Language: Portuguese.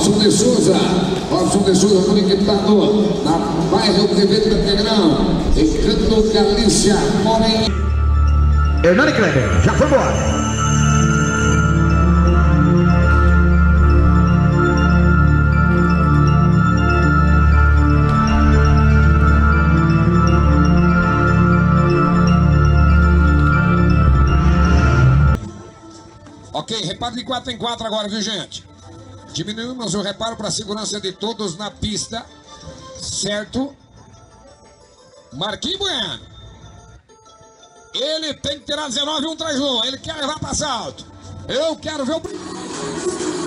Souza. Robson de Souza conectado na bairro TV do Integrão. Encanto Galícia, Morem. Hernani Kleber, já foi embora. Ok, reparo de 4 em 4 agora, viu gente? Diminuímos o reparo para a segurança de todos na pista. Certo? Marquinhos Bueno. Ele tem que tirar 19 1 3 1. Ele quer levar para salto. Eu quero ver o.